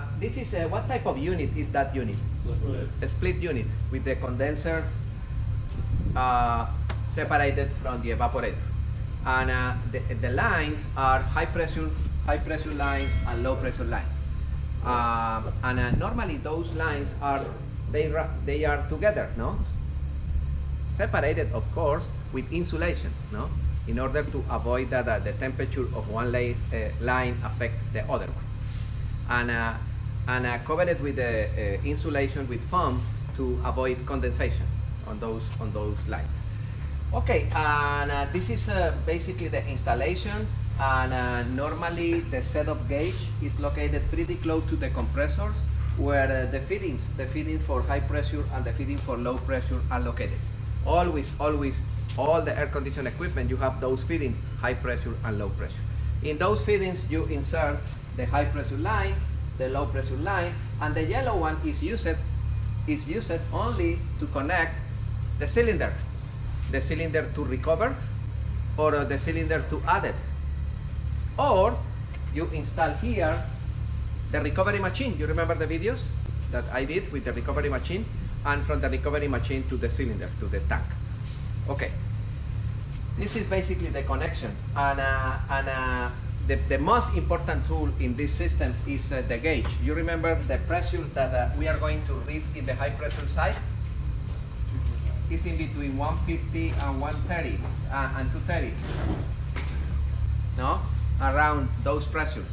uh, this is a, what type of unit is that unit? A split unit with the condenser uh, separated from the evaporator. And uh, the, the lines are high pressure, high pressure lines and low pressure lines. Uh, and uh, normally those lines are they, they are together, no? Separated, of course, with insulation, no? In order to avoid that uh, the temperature of one uh, line affect the other one. And, uh, and uh, cover it with the uh, insulation with foam to avoid condensation on those, on those lines. Okay, and uh, this is uh, basically the installation. And uh, normally the setup gauge is located pretty close to the compressors, where uh, the fittings, the fitting for high pressure and the fitting for low pressure are located. Always, always, all the air conditioned equipment, you have those fittings, high pressure and low pressure. In those fittings, you insert the high pressure line, the low pressure line, and the yellow one is used is used only to connect the cylinder, the cylinder to recover, or the cylinder to add it. Or you install here the recovery machine. You remember the videos that I did with the recovery machine, and from the recovery machine to the cylinder to the tank. Okay. This is basically the connection, and uh, and uh, the, the most important tool in this system is uh, the gauge. You remember the pressure that uh, we are going to read in the high pressure side? Is in between 150 and 130 uh, and 230. No? Around those pressures.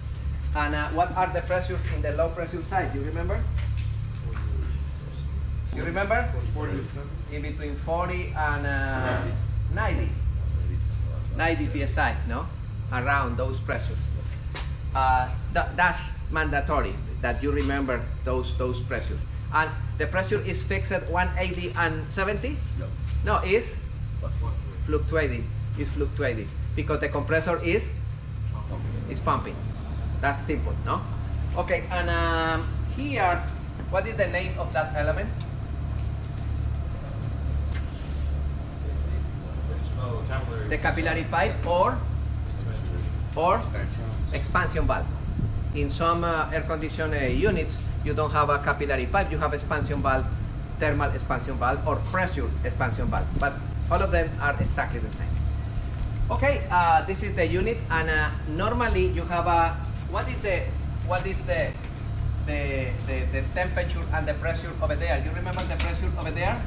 And uh, what are the pressures in the low pressure side? You remember? You remember? In between 40 and uh, 90. 90 psi, no? Around those pressures. Uh, tha- that's mandatory that you remember those those pressures. And the pressure is fixed at 180 and 70? No. No, is fluctuating. Is fluctuating because the compressor is is pumping. That's simple, no? Okay, and um, here, what is the name of that element? The capillary pipe or or expansion valve. In some uh, air conditioned uh, units, you don't have a capillary pipe, you have expansion valve, thermal expansion valve, or pressure expansion valve. But all of them are exactly the same. Okay, uh, this is the unit, and uh, normally you have a what is the what is the the, the the temperature and the pressure over there? You remember the pressure over there?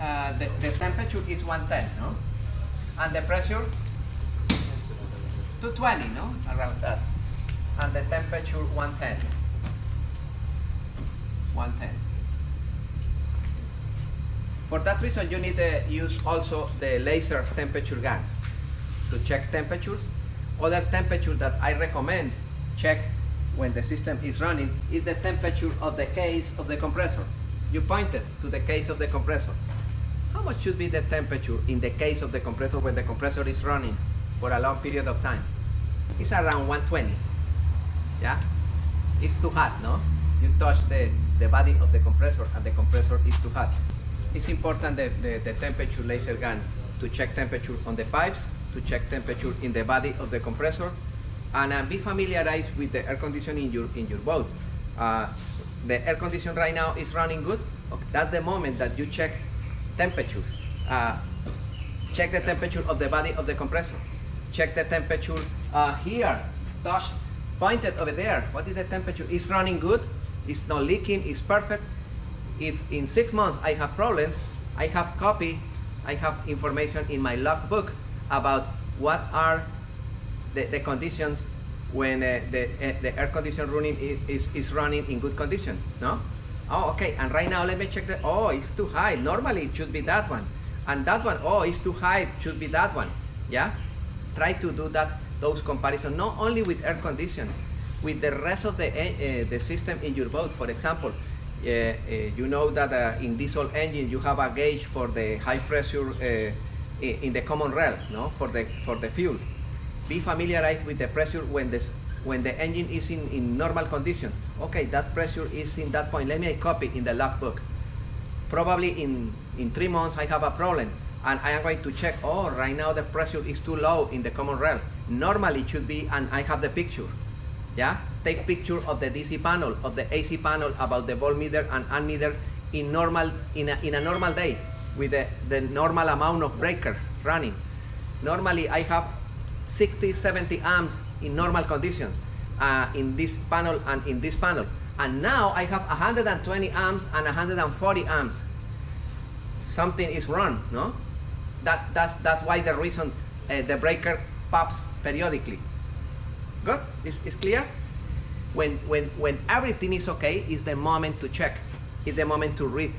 Uh, the, the temperature is 110, no? And the pressure 220, no? Around that. And the temperature 110. 110. For that reason, you need to use also the laser temperature gun to check temperatures. Other temperature that I recommend check when the system is running is the temperature of the case of the compressor. You pointed to the case of the compressor. How much should be the temperature in the case of the compressor when the compressor is running for a long period of time? It's around 120. Yeah? It's too hot, no? You touch the, the body of the compressor and the compressor is too hot. It's important that the, the temperature laser gun to check temperature on the pipes, to check temperature in the body of the compressor, and uh, be familiarized with the air conditioning in your, in your boat. Uh, the air condition right now is running good. Okay. That's the moment that you check temperatures. Uh, check the temperature of the body of the compressor. Check the temperature uh, here. Touch, pointed over there. What is the temperature? It's running good. It's not leaking. It's perfect. If in six months I have problems, I have copy, I have information in my logbook about what are the, the conditions when uh, the, uh, the air condition running is, is running in good condition, no? Oh, okay, and right now let me check the, oh, it's too high. Normally it should be that one. And that one, oh, it's too high, it should be that one. Yeah? Try to do that, those comparisons, not only with air condition, with the rest of the, uh, the system in your boat. For example, uh, uh, you know that uh, in diesel engine you have a gauge for the high pressure in the common rail, no, for the for the fuel. Be familiarized with the pressure when the when the engine is in, in normal condition. Okay, that pressure is in that point. Let me copy in the logbook. Probably in in three months I have a problem, and I am going to check. Oh, right now the pressure is too low in the common rail. Normally it should be, and I have the picture. Yeah, take picture of the DC panel, of the AC panel, about the voltmeter and ammeter in normal in a, in a normal day with the, the normal amount of breakers running. Normally I have 60, 70 amps in normal conditions uh, in this panel and in this panel. And now I have 120 amps and 140 amps. Something is wrong, no? That, that's, that's why the reason uh, the breaker pops periodically. Good? Is, is clear? When, when, when everything is okay, is the moment to check. Is the moment to read.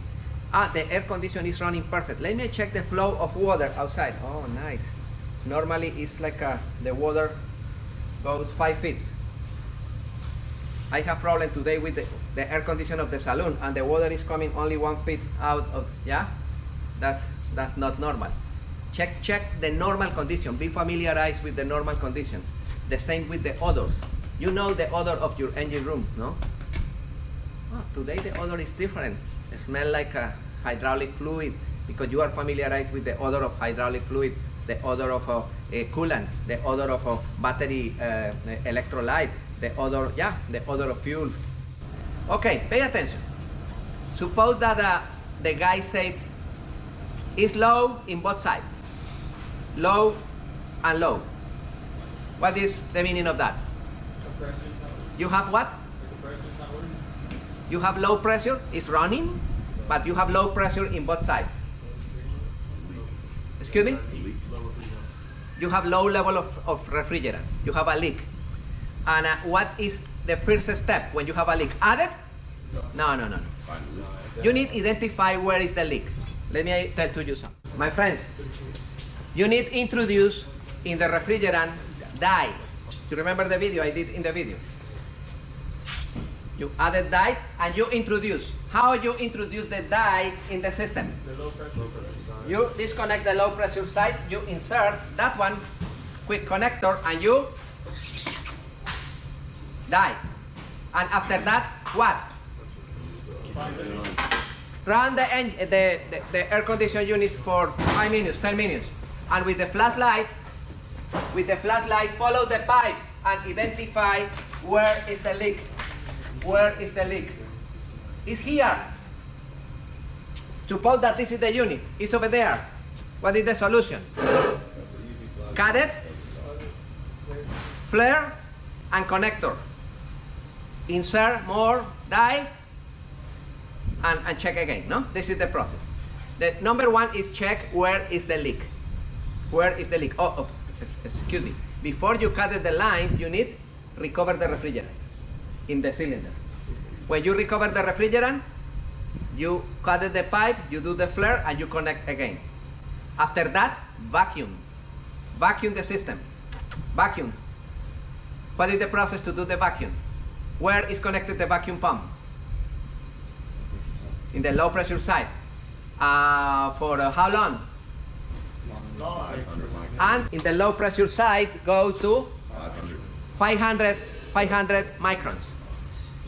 Ah, the air condition is running perfect. Let me check the flow of water outside. Oh, nice. Normally it's like a, the water goes five feet. I have problem today with the, the air condition of the saloon and the water is coming only one feet out of, yeah? That's, that's not normal. Check, check the normal condition. Be familiarized with the normal conditions. The same with the odors. You know the odor of your engine room, no? Oh, today the odor is different. It smells like a hydraulic fluid because you are familiarized with the odor of hydraulic fluid, the odor of a, a coolant, the odor of a battery uh, electrolyte, the odor, yeah, the odor of fuel. Okay, pay attention. Suppose that uh, the guy said it's low in both sides, low and low. What is the meaning of that? You have what? You have low pressure, it's running, but you have low pressure in both sides. Excuse me? You have low level of, of refrigerant. You have a leak. And uh, what is the first step when you have a leak? Add it? No, no, no. no. You need identify where is the leak. Let me tell to you something. My friends, you need introduce in the refrigerant dye. You remember the video I did in the video? You added dye and you introduce. How you introduce the dye in the system? The low pressure side. You disconnect the low pressure side, you insert that one, quick connector, and you dye. And after that, what? Run the, the, the, the air condition unit for 5 minutes, 10 minutes. And with the flashlight, with the flashlight, follow the pipe and identify where is the leak. Where is the leak? It's here. Suppose that this is the unit. It's over there. What is the solution? Cut it, flare, and connector. Insert more dye, and, and check again. No, this is the process. The number one is check where is the leak. Where is the leak? Oh, oh excuse me. Before you cut the line, you need recover the refrigerant in the cylinder. When you recover the refrigerant, you cut the pipe, you do the flare, and you connect again. After that, vacuum. Vacuum the system. Vacuum. What is the process to do the vacuum? Where is connected the vacuum pump? In the low pressure side. Uh, for uh, how long? And in the low pressure side go to 500, 500 microns.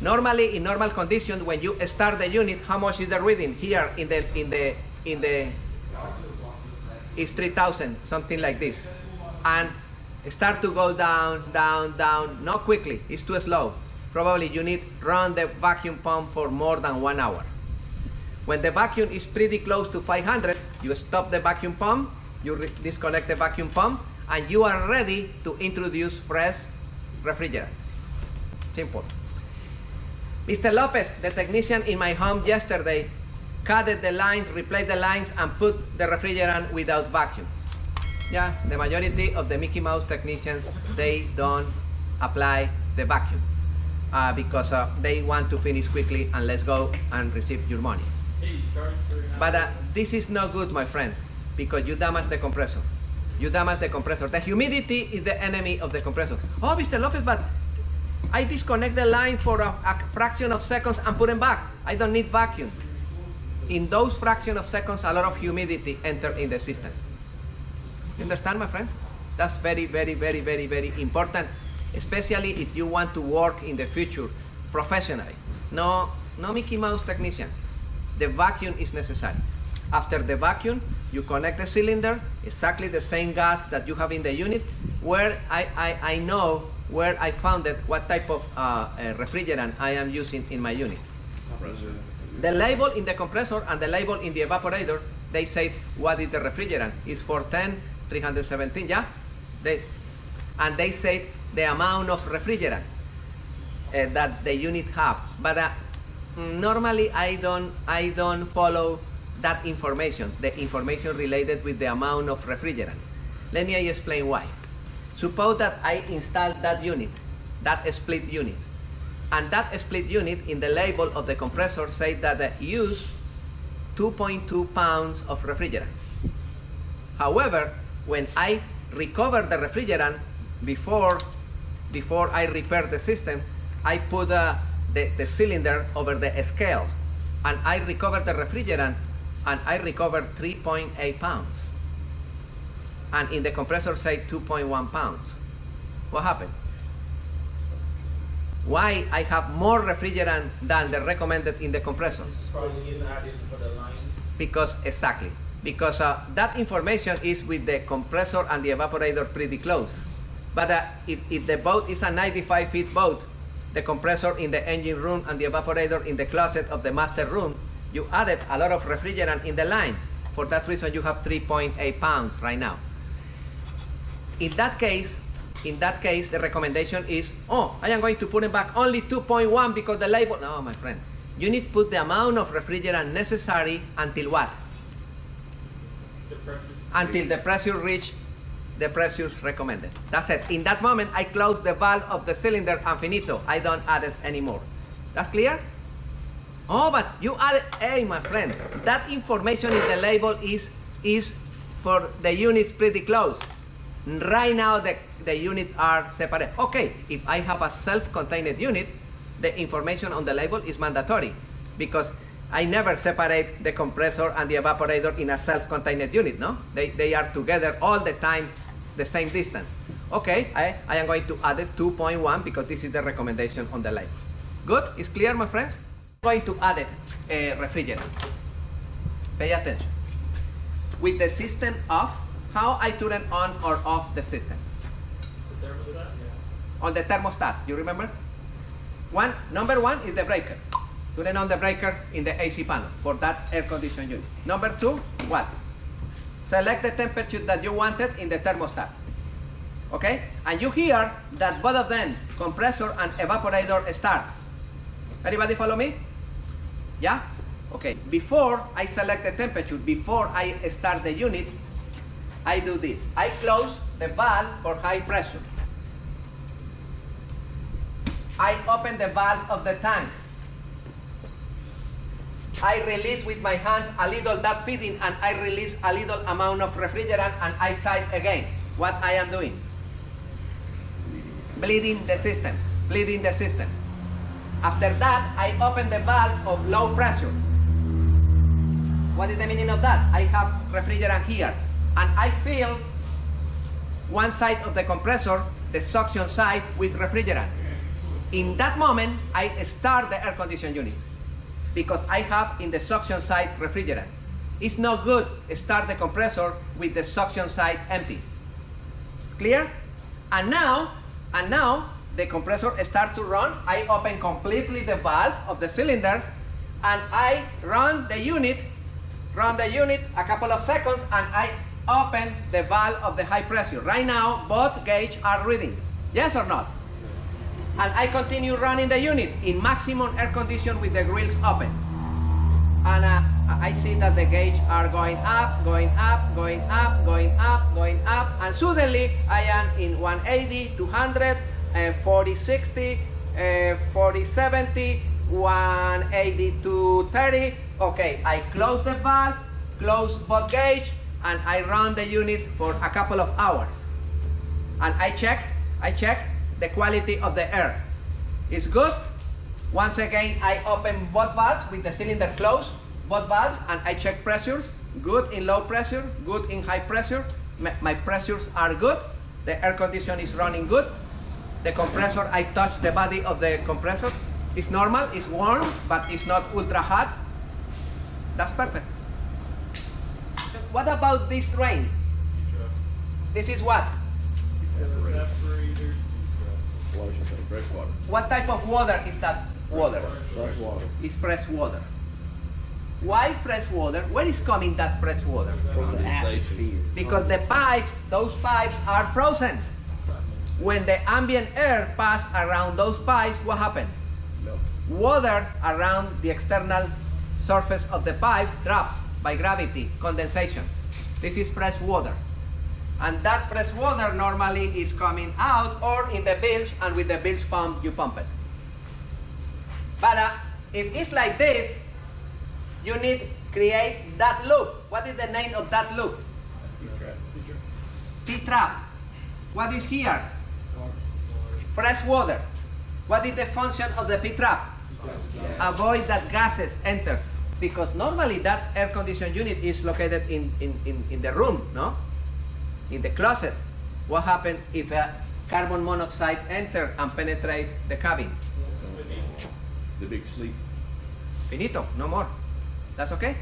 Normally, in normal conditions, when you start the unit, how much is the reading here in the in the in the is 3,000, something like this, and start to go down, down, down. Not quickly; it's too slow. Probably you need run the vacuum pump for more than one hour. When the vacuum is pretty close to 500, you stop the vacuum pump, you disconnect the vacuum pump, and you are ready to introduce fresh refrigerant. Simple. Mr. Lopez, the technician in my home yesterday, cut the lines, replaced the lines, and put the refrigerant without vacuum. Yeah, the majority of the Mickey Mouse technicians, they don't apply the vacuum uh, because uh, they want to finish quickly and let's go and receive your money. But uh, this is not good, my friends, because you damage the compressor. You damage the compressor. The humidity is the enemy of the compressor. Oh, Mr. Lopez, but I disconnect the line for a, a, fraction of seconds and put them back. I don't need vacuum. In those fraction of seconds, a lot of humidity enter in the system. You understand, my friends? That's very, very, very, very, very important, especially if you want to work in the future professionally. No, no Mickey Mouse technicians. The vacuum is necessary. After the vacuum, you connect the cylinder, exactly the same gas that you have in the unit, where I, I, I know where I found it, what type of uh, uh, refrigerant I am using in my unit. The label in the compressor and the label in the evaporator, they say what is the refrigerant. It's 410, 317, yeah? They, and they say the amount of refrigerant uh, that the unit have. But uh, normally I don't, I don't follow that information, the information related with the amount of refrigerant. Let me explain why. Suppose that I install that unit, that split unit, and that split unit in the label of the compressor say that uh, use 2.2 pounds of refrigerant. However, when I recover the refrigerant before, before I repair the system, I put uh, the, the cylinder over the scale and I recover the refrigerant and I recovered 3.8 pounds and in the compressor say 2.1 pounds. What happened? Why I have more refrigerant than the recommended in the compressor? Probably didn't add it for the lines. Because, exactly, because uh, that information is with the compressor and the evaporator pretty close. But uh, if, if the boat is a 95 feet boat, the compressor in the engine room and the evaporator in the closet of the master room, you added a lot of refrigerant in the lines. For that reason, you have 3.8 pounds right now in that case, in that case, the recommendation is, oh, I am going to put it back only 2.1 because the label. No, my friend. You need to put the amount of refrigerant necessary until what? The. Until the pressure reach the pressures recommended. That's it. In that moment, I close the valve of the cylinder and finito. I don't add it anymore. That's clear? Oh, but you added, hey, my friend, that information in the label is, is for the units pretty close. Right now, the, the units are separate. Okay, if I have a self-contained unit, the information on the label is mandatory because I never separate the compressor and the evaporator in a self-contained unit, no? They, they are together all the time, the same distance. Okay, I, I am going to add it 2.1 because this is the recommendation on the label. Good? It's clear, my friends? I'm going to add it, uh, refrigerant. Pay attention. With the system off, how I turn on or off the system. The thermostat? Yeah. On the thermostat, you remember? One, number one is the breaker. Turn on the breaker in the AC panel for that air conditioning unit. Number two, what? Select the temperature that you wanted in the thermostat. Okay? And you hear that both of them, compressor and evaporator, start. Everybody follow me? Yeah? Okay. Before I select the temperature, before I start the unit, I do this. I close the valve for high pressure. I open the valve of the tank. I release with my hands a little that feeding and I release a little amount of refrigerant and I tight again. What I am doing? Bleeding the system, bleeding the system. After that, I open the valve of low pressure. What is the meaning of that? I have refrigerant here and I fill one side of the compressor, the suction side, with refrigerant. In that moment, I start the air conditioning unit because I have in the suction side refrigerant. It's not good start the compressor with the suction side empty. Clear? And now, and now the compressor start to run. I open completely the valve of the cylinder and I run the unit, run the unit a couple of seconds and I open the valve of the high pressure. Right now, both gauges are reading. Yes or not? And I continue running the unit in maximum air condition with the grills open. And uh, I see that the gauge are going up, going up, going up, going up, going up, and suddenly I am in 180, 200, uh, 40, 60, uh, 40, 70, 180 to 30. Okay, I close the valve, close both gauge, and I run the unit for a couple of hours. And I check, I check the quality of the air. It's good. Once again, I open both valves with the cylinder closed, both valves, and I check pressures. Good in low pressure, good in high pressure. My pressures are good. The air condition is running good. The compressor, I touch the body of the compressor. It's normal, it's warm, but it's not ultra hot. That's perfect. What about this drain? This is what? Evaporator. Water, she said, fresh water. What type of water is that water? Fresh water. It's fresh water. Why fresh water? Where is coming that fresh water? From the atmosphere. Because the pipes, those pipes are frozen. When the ambient air pass around those pipes, what happened? Water around the external surface of the pipes drops by gravity, condensation. This is fresh water. And that fresh water normally is coming out or in the bilge, and with the bilge pump, you pump it. But uh, if it's like this, you need create that loop. What is the name of that loop? P-trap. What is here? Fresh water. What is the function of the P-trap? Avoid that gases enter. Because normally that air conditioned unit is located in, in, in, in the room, no? In the closet. What happens if a carbon monoxide enter and penetrate the cabin? The big sleep. Finito, no more. That's okay?